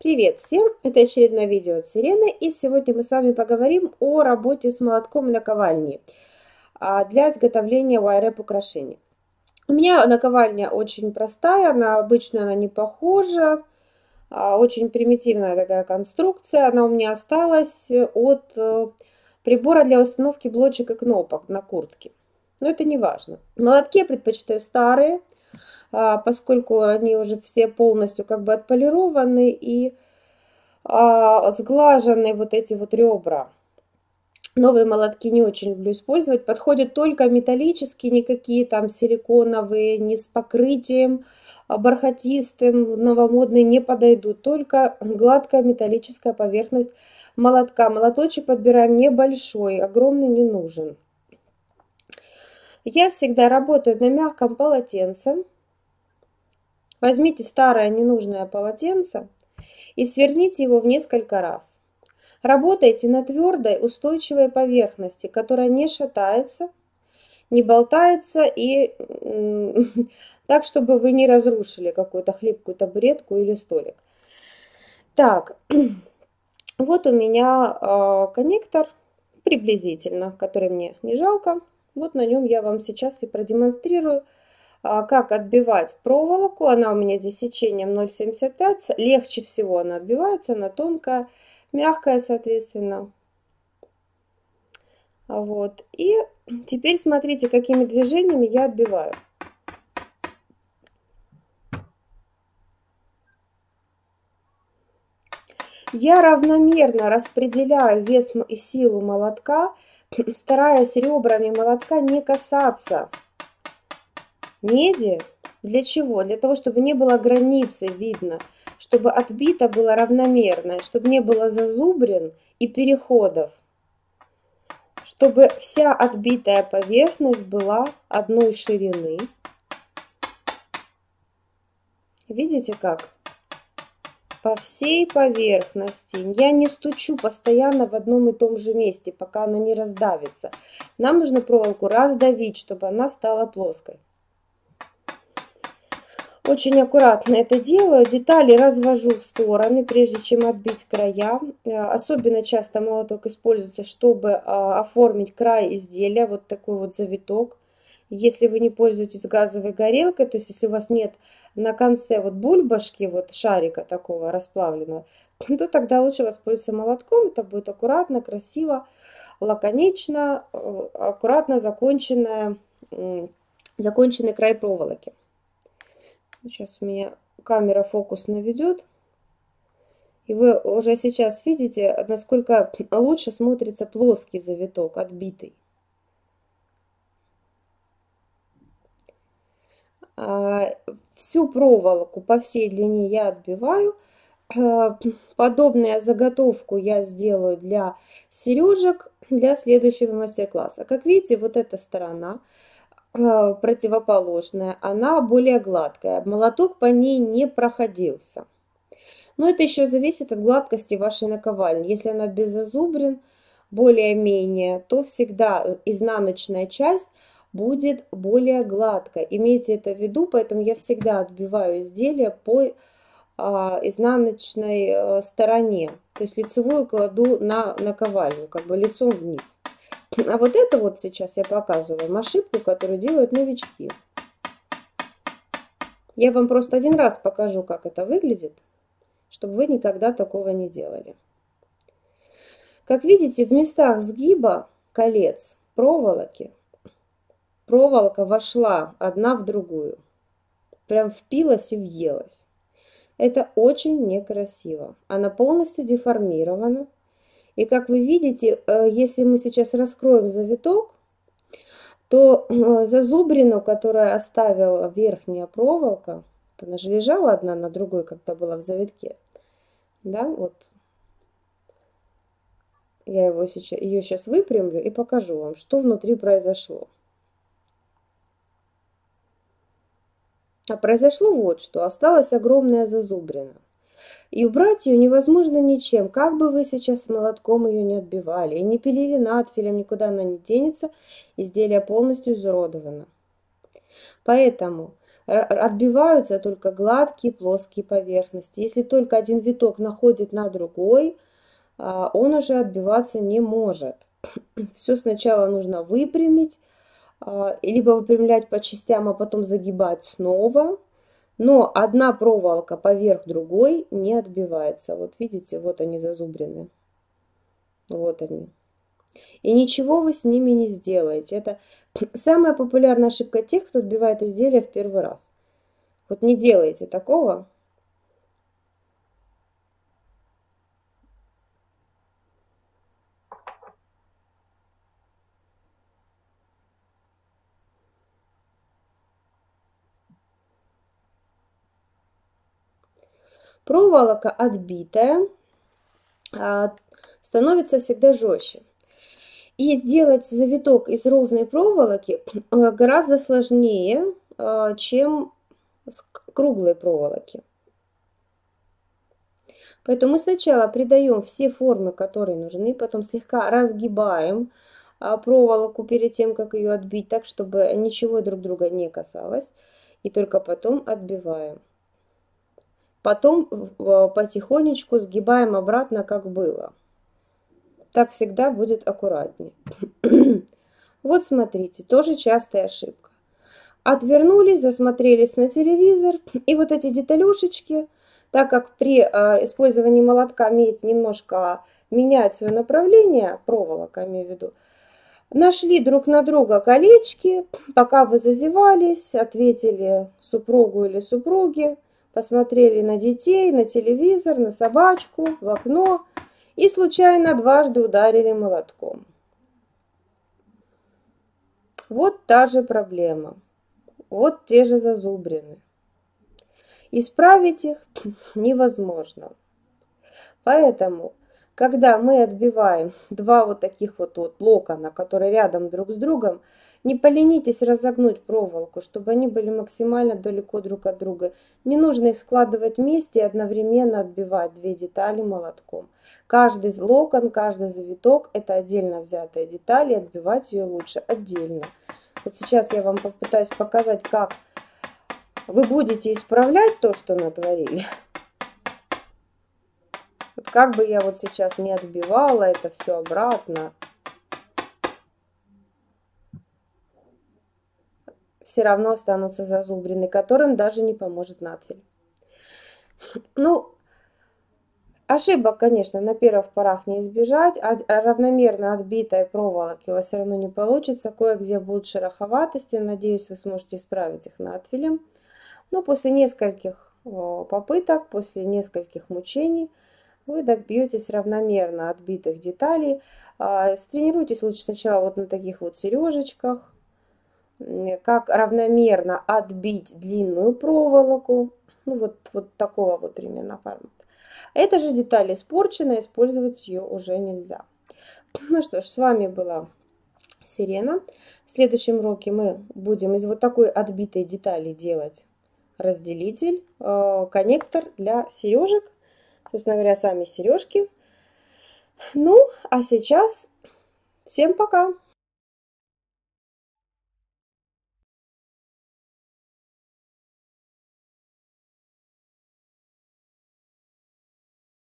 Привет всем! Это очередное видео от Сирены и сегодня мы с вами поговорим о работе с молотком наковальни а, для изготовления YREP украшений. У меня наковальня очень простая, на обычно она не похожа, а, очень примитивная такая конструкция. Она у меня осталась от э, прибора для установки блочек и кнопок на куртке. Но это не важно. Молотки я предпочитаю старые, поскольку они уже все полностью как бы отполированы и а, сглажены вот эти вот ребра. Новые молотки не очень люблю использовать. Подходят только металлические, никакие там силиконовые, не с покрытием а, бархатистым, новомодные не подойдут. Только гладкая металлическая поверхность молотка. Молоточек подбираем небольшой, огромный не нужен. Я всегда работаю на мягком полотенце. Возьмите старое ненужное полотенце и сверните его в несколько раз. Работайте на твердой устойчивой поверхности, которая не шатается, не болтается и так, чтобы вы не разрушили какую-то хлипкую табуретку или столик. Так, вот у меня э, коннектор приблизительно, который мне не жалко. Вот на нем я вам сейчас и продемонстрирую, а, как отбивать проволоку. Она у меня здесь сечением 0,75. Легче всего она отбивается, она тонкая, мягкая, соответственно. Вот. И теперь смотрите, какими движениями я отбиваю. Я равномерно распределяю вес и силу молотка, стараясь ребрами молотка не касаться меди. Для чего? Для того, чтобы не было границы видно, чтобы отбито было равномерно, чтобы не было зазубрин и переходов, чтобы вся отбитая поверхность была одной ширины. Видите как? По всей поверхности. Я не стучу постоянно в одном и том же месте, пока она не раздавится. Нам нужно проволоку раздавить, чтобы она стала плоской. Очень аккуратно это делаю. Детали развожу в стороны, прежде чем отбить края. Особенно часто молоток используется, чтобы а, оформить край изделия. Вот такой вот завиток. Если вы не пользуетесь газовой горелкой, то есть если у вас нет на конце вот бульбашки, вот шарика такого расплавленного, то тогда лучше воспользоваться молотком. Это будет аккуратно, красиво, лаконично, э, аккуратно законченная, законченный край проволоки. Сейчас у меня камера фокус наведет. И вы уже сейчас видите, насколько лучше смотрится плоский завиток, отбитый. Всю проволоку по всей длине я отбиваю. А, подобную заготовку я сделаю для сережек для следующего мастер-класса. Как видите, вот эта сторона – Э, противоположная, она более гладкая. Молоток по ней не проходился. Но это еще зависит от гладкости вашей наковальни. Если она без зазубрин, более-менее, то всегда изнаночная часть будет более гладкая. Имейте это в виду, поэтому я всегда отбиваю изделие по а, изнаночной а, стороне. То есть лицевую кладу на наковальню, как бы лицом вниз. А вот это вот сейчас я показываю ошибку, которую делают новички. Я вам просто один раз покажу, как это выглядит, чтобы вы никогда такого не делали. Как видите, в местах сгиба колец проволоки проволока вошла одна в другую. Прям впилась и въелась. Это очень некрасиво. Она полностью деформирована. И как вы видите, э, если мы сейчас раскроем завиток, то э, зазубрину, которую оставила верхняя проволока, она же лежала одна на другой, когда была в завитке, да, вот, я его сейчас, ее сейчас выпрямлю и покажу вам, что внутри произошло. А произошло вот что, осталась огромная зазубрина. И убрать ее невозможно ничем, как бы вы сейчас молотком ее не отбивали, и не пилили надфилем, никуда она не денется, изделие полностью изуродовано. Поэтому отбиваются только гладкие плоские поверхности. Если только один виток находит на другой, а, он уже отбиваться не может. Все сначала нужно выпрямить, либо выпрямлять по частям, а потом загибать снова. Но одна проволока поверх другой не отбивается. Вот видите, вот они зазубрены. Вот они. И ничего вы с ними не сделаете. Это самая популярная ошибка тех, кто отбивает изделие в первый раз. Вот не делайте такого. Проволока отбитая а, становится всегда жестче. И сделать завиток из ровной проволоки э, гораздо сложнее, э, чем с круглой проволоки. Поэтому мы сначала придаем все формы, которые нужны, потом слегка разгибаем а, проволоку перед тем, как ее отбить, так, чтобы ничего друг друга не касалось. И только потом отбиваем. Потом э, потихонечку сгибаем обратно, как было. Так всегда будет аккуратнее. вот смотрите, тоже частая ошибка. Отвернулись, засмотрелись на телевизор, и вот эти деталюшечки, так как при э, использовании молотка медь немножко меняет свое направление, проволока имею в виду, нашли друг на друга колечки, пока вы зазевались, ответили супругу или супруге, посмотрели на детей, на телевизор, на собачку, в окно – и случайно дважды ударили молотком. Вот та же проблема. Вот те же зазубрины. Исправить их невозможно. Поэтому, когда мы отбиваем два вот таких вот, вот локона, которые рядом друг с другом, не поленитесь разогнуть проволоку, чтобы они были максимально далеко друг от друга. Не нужно их складывать вместе и одновременно отбивать две детали молотком. Каждый локон, каждый завиток – это отдельно взятая деталь, и отбивать ее лучше отдельно. Вот сейчас я вам попытаюсь показать, как вы будете исправлять то, что натворили. Вот как бы я вот сейчас не отбивала это все обратно, все равно останутся зазубрины, которым даже не поможет надфиль. Ну, ошибок, конечно, на первых порах не избежать, а равномерно отбитой проволоки у вас все равно не получится. Кое-где будут шероховатости, надеюсь, вы сможете исправить их надфилем. Но после нескольких попыток, после нескольких мучений, вы добьетесь равномерно отбитых деталей. А, тренируйтесь лучше сначала вот на таких вот сережечках, как равномерно отбить длинную проволоку. Ну, вот, вот такого вот примерно формата. Эта же деталь испорчена, использовать ее уже нельзя. Ну что ж, с вами была Сирена. В следующем уроке мы будем из вот такой отбитой детали делать разделитель, э, коннектор для сережек. Собственно говоря, сами сережки. Ну, а сейчас всем пока!